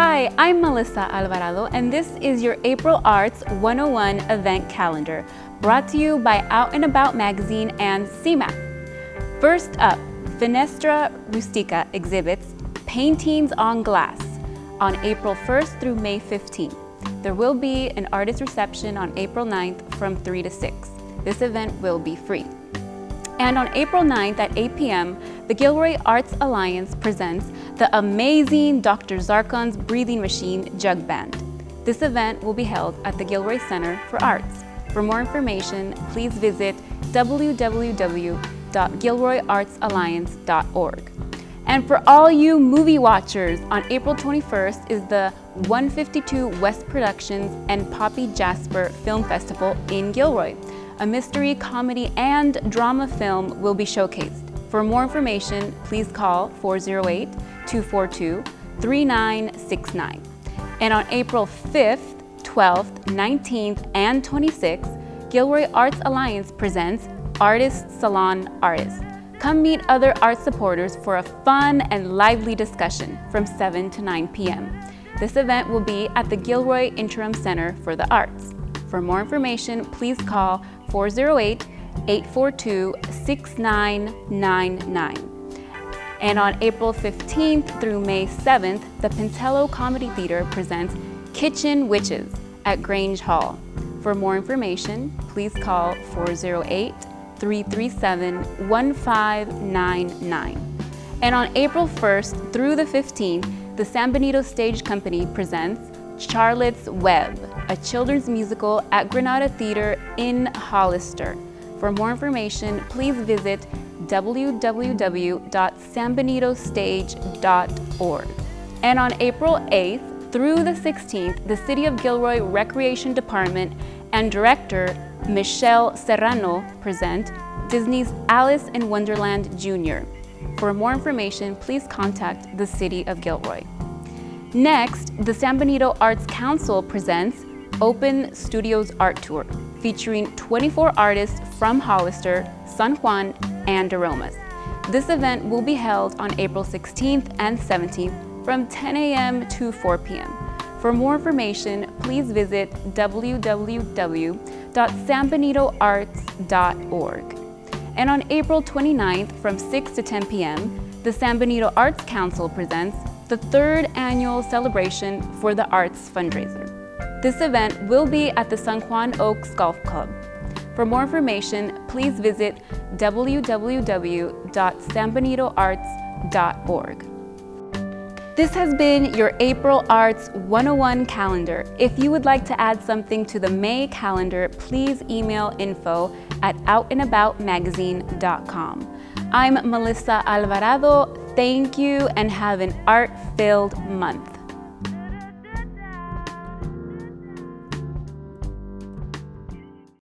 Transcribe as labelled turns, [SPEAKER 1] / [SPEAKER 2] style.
[SPEAKER 1] Hi, I'm Melissa Alvarado, and this is your April Arts 101 event calendar, brought to you by Out and About Magazine and CMAP. First up, Finestra Rustica exhibits Paintings on Glass on April 1st through May 15th. There will be an artist reception on April 9th from 3 to 6. This event will be free. And on April 9th at 8 p.m., the Gilroy Arts Alliance presents the amazing Dr. Zarkon's Breathing Machine Jug Band. This event will be held at the Gilroy Center for Arts. For more information, please visit www.gilroyartsalliance.org. And for all you movie watchers, on April 21st is the 152 West Productions and Poppy Jasper Film Festival in Gilroy a mystery, comedy, and drama film will be showcased. For more information, please call 408 242 3969. And on April 5th, 12th, 19th, and 26th, Gilroy Arts Alliance presents Artist Salon Artists. Come meet other art supporters for a fun and lively discussion from 7 to 9 p.m. This event will be at the Gilroy Interim Center for the Arts. For more information, please call 408 842 6999. And on April 15th through May 7th, the Pentello Comedy Theater presents Kitchen Witches at Grange Hall. For more information, please call 408 337 1599. And on April 1st through the 15th, the San Benito Stage Company presents Charlotte's Web, a children's musical at Granada Theater in Hollister. For more information, please visit www.sanbenitostage.org. And on April 8th through the 16th, the City of Gilroy Recreation Department and Director Michelle Serrano present Disney's Alice in Wonderland Jr. For more information, please contact the City of Gilroy. Next, the San Benito Arts Council presents Open Studios Art Tour, featuring 24 artists from Hollister, San Juan, and Aromas. This event will be held on April 16th and 17th from 10 a.m. to 4 p.m. For more information, please visit www.sanbenitoarts.org. And on April 29th from 6 to 10 p.m., the San Benito Arts Council presents the third annual celebration for the arts fundraiser. This event will be at the San Juan Oaks Golf Club. For more information, please visit www.sanbenitoarts.org. This has been your April Arts 101 calendar. If you would like to add something to the May calendar, please email info at outandaboutmagazine.com. I'm Melissa Alvarado. Thank you and have an art-filled month.